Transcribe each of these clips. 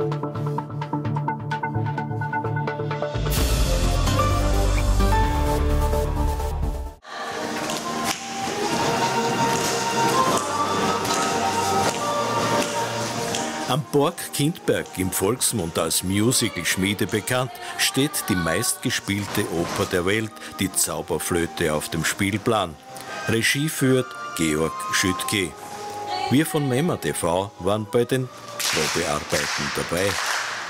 Am Borg Kindberg, im Volksmund als Musical-Schmiede bekannt, steht die meistgespielte Oper der Welt, die Zauberflöte auf dem Spielplan. Regie führt Georg Schüttke. Wir von Memmer TV waren bei den Probearbeiten dabei.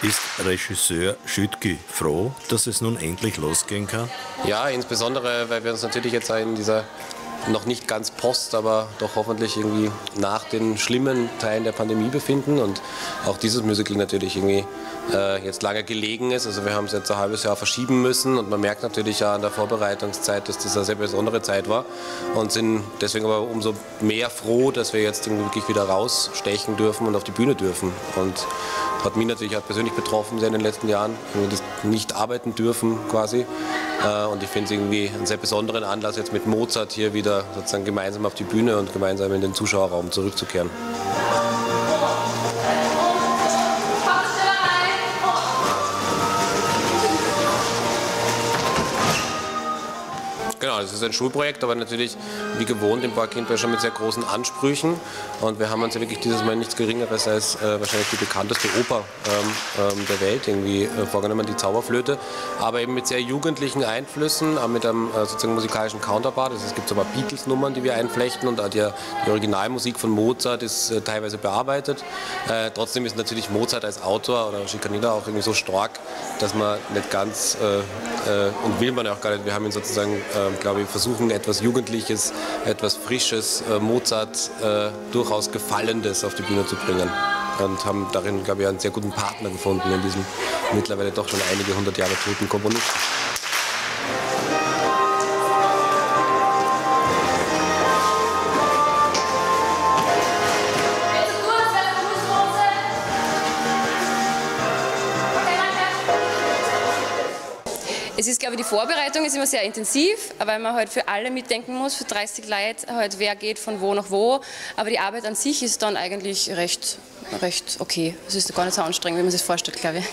Ist Regisseur Schüttke froh, dass es nun endlich losgehen kann? Ja, insbesondere, weil wir uns natürlich jetzt in dieser noch nicht ganz post, aber doch hoffentlich irgendwie nach den schlimmen Teilen der Pandemie befinden und auch dieses Musical natürlich irgendwie äh, jetzt lange gelegen ist. Also wir haben es jetzt ein halbes Jahr verschieben müssen und man merkt natürlich ja an der Vorbereitungszeit, dass das eine sehr besondere Zeit war und sind deswegen aber umso mehr froh, dass wir jetzt wirklich wieder rausstechen dürfen und auf die Bühne dürfen. Und hat mich natürlich auch persönlich betroffen in den letzten Jahren, wir das nicht arbeiten dürfen quasi. Äh, und ich finde es irgendwie einen sehr besonderen Anlass, jetzt mit Mozart hier wieder sozusagen gemeinsam auf die Bühne und gemeinsam in den Zuschauerraum zurückzukehren. Genau, das ist ein Schulprojekt, aber natürlich wie gewohnt im Park schon mit sehr großen Ansprüchen. Und wir haben uns ja wirklich dieses Mal nichts Geringeres als äh, wahrscheinlich die bekannteste Oper ähm, ähm, der Welt irgendwie äh, vorgenommen, die Zauberflöte. Aber eben mit sehr jugendlichen Einflüssen, äh, mit einem äh, sozusagen musikalischen Counterpart. Also es gibt so ein paar Beatles-Nummern, die wir einflechten und die, die Originalmusik von Mozart ist äh, teilweise bearbeitet. Äh, trotzdem ist natürlich Mozart als Autor oder Schikanida auch irgendwie so stark, dass man nicht ganz, und will man ja auch gar nicht, wir haben ihn sozusagen ähm, glaube ich, versuchen etwas Jugendliches, etwas Frisches, äh, Mozart äh, durchaus Gefallendes auf die Bühne zu bringen. Und haben darin, glaube ich, einen sehr guten Partner gefunden in diesem mittlerweile doch schon einige hundert Jahre toten Komponisten. Es ist, glaube ich, die Vorbereitung ist immer sehr intensiv, weil man halt für alle mitdenken muss, für 30 Leute, halt wer geht von wo nach wo. Aber die Arbeit an sich ist dann eigentlich recht, recht okay. Es ist gar nicht so anstrengend, wie man sich vorstellt, glaube ich.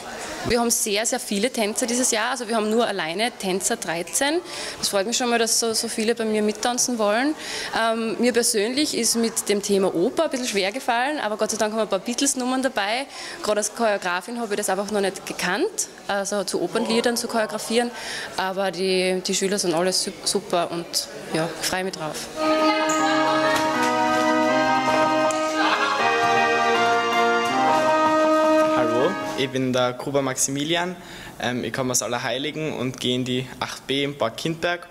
Wir haben sehr, sehr viele Tänzer dieses Jahr. Also wir haben nur alleine Tänzer 13. Das freut mich schon mal, dass so, so viele bei mir mittanzen wollen. Ähm, mir persönlich ist mit dem Thema Oper ein bisschen schwer gefallen, aber Gott sei Dank haben wir ein paar Beatles-Nummern dabei. Gerade als Choreografin habe ich das einfach noch nicht gekannt, also zu Opernliedern zu choreografieren. Aber die, die Schüler sind alle super und ja, ich freue mich drauf. Ich bin der Gruber Maximilian. Ähm, ich komme aus Allerheiligen und gehe in die 8b im Park Kindberg.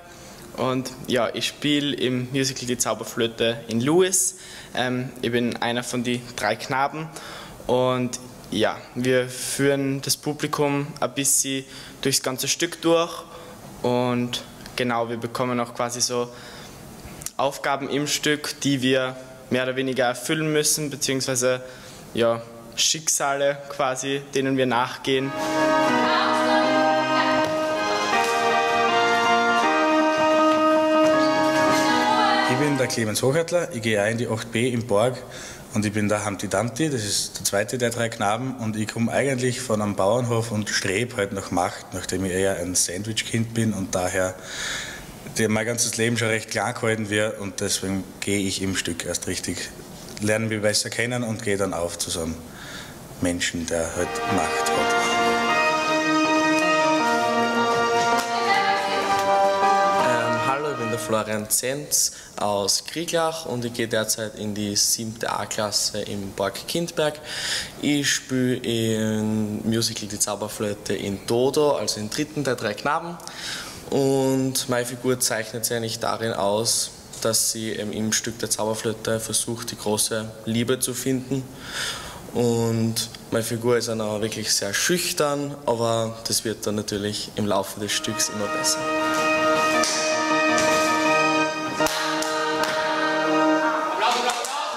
Und ja, ich spiele im Musical Die Zauberflöte in Lewis. Ähm, ich bin einer von den drei Knaben. Und ja, wir führen das Publikum ein bisschen durchs ganze Stück durch und genau, wir bekommen auch quasi so Aufgaben im Stück, die wir mehr oder weniger erfüllen müssen, beziehungsweise ja, Schicksale quasi, denen wir nachgehen. Ich bin der Clemens Hochadler, ich gehe auch in die 8b im Borg und ich bin der Humpty Dumpty, das ist der zweite der drei Knaben und ich komme eigentlich von einem Bauernhof und strebe halt nach Macht, nachdem ich eher ein Sandwich-Kind bin und daher mein ganzes Leben schon recht klar gehalten wird und deswegen gehe ich im Stück erst richtig, lernen wir besser kennen und gehe dann auf zu so einem Menschen, der halt Macht hat. der Florian Zenz aus Krieglach und ich gehe derzeit in die siebte A-Klasse im Borg Kindberg. Ich spiele im Musical Die Zauberflöte in Dodo, also im dritten der drei Knaben. Und meine Figur zeichnet sich eigentlich darin aus, dass sie im Stück der Zauberflöte versucht, die große Liebe zu finden. Und meine Figur ist dann auch wirklich sehr schüchtern, aber das wird dann natürlich im Laufe des Stücks immer besser.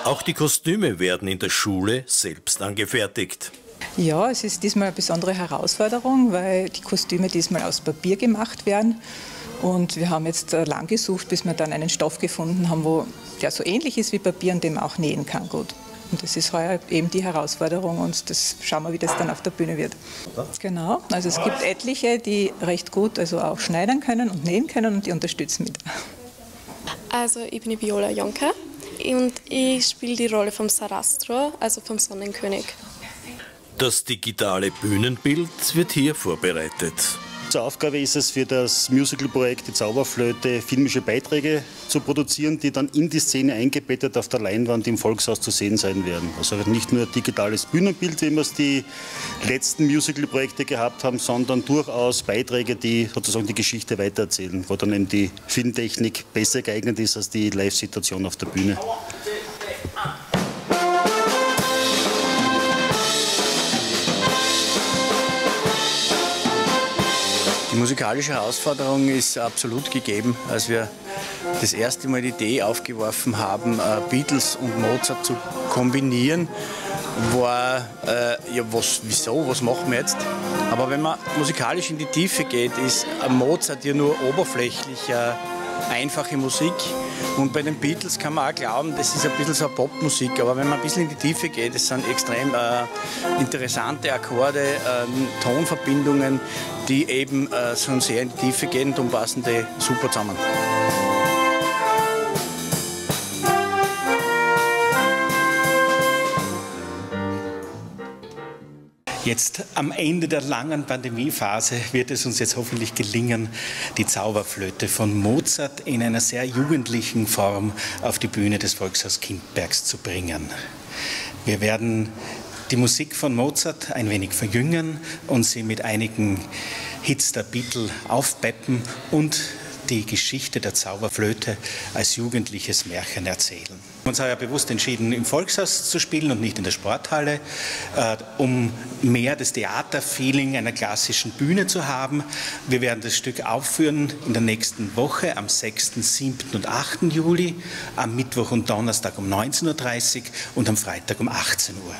Auch die Kostüme werden in der Schule selbst angefertigt. Ja, es ist diesmal eine besondere Herausforderung, weil die Kostüme diesmal aus Papier gemacht werden. Und wir haben jetzt äh, lang gesucht, bis wir dann einen Stoff gefunden haben, wo der so ähnlich ist wie Papier und den man auch nähen kann gut. Und das ist heuer eben die Herausforderung und das schauen wir, wie das dann auf der Bühne wird. Genau, also es gibt etliche, die recht gut also auch schneiden können und nähen können und die unterstützen mit. Also ich bin die Viola Jonker und ich spiele die Rolle vom Sarastro, also vom Sonnenkönig. Das digitale Bühnenbild wird hier vorbereitet. Unsere Aufgabe ist es, für das Musical-Projekt Die Zauberflöte filmische Beiträge zu produzieren, die dann in die Szene eingebettet auf der Leinwand im Volkshaus zu sehen sein werden. Also nicht nur digitales Bühnenbild, wie wir es die letzten Musical-Projekte gehabt haben, sondern durchaus Beiträge, die sozusagen die Geschichte weitererzählen, wo dann eben die Filmtechnik besser geeignet ist als die Live-Situation auf der Bühne. Die musikalische Herausforderung ist absolut gegeben, als wir das erste Mal die Idee aufgeworfen haben, äh, Beatles und Mozart zu kombinieren, war, äh, ja, was, wieso, was machen wir jetzt? Aber wenn man musikalisch in die Tiefe geht, ist Mozart ja nur oberflächlich äh, einfache Musik. Und bei den Beatles kann man auch glauben, das ist ein bisschen so Popmusik. Aber wenn man ein bisschen in die Tiefe geht, das sind extrem äh, interessante Akkorde, äh, Tonverbindungen, die eben äh, so sehr in die Tiefe gehen und passen die super zusammen. Jetzt am Ende der langen Pandemiephase wird es uns jetzt hoffentlich gelingen, die Zauberflöte von Mozart in einer sehr jugendlichen Form auf die Bühne des Volkshaus Kindbergs zu bringen. Wir werden die Musik von Mozart ein wenig verjüngen und sie mit einigen Hits der Beatle aufpeppen und die Geschichte der Zauberflöte als jugendliches Märchen erzählen. Wir haben uns ja bewusst entschieden, im Volkshaus zu spielen und nicht in der Sporthalle, äh, um mehr das Theaterfeeling einer klassischen Bühne zu haben. Wir werden das Stück aufführen in der nächsten Woche am 6., 7. und 8. Juli, am Mittwoch und Donnerstag um 19.30 Uhr und am Freitag um 18 Uhr.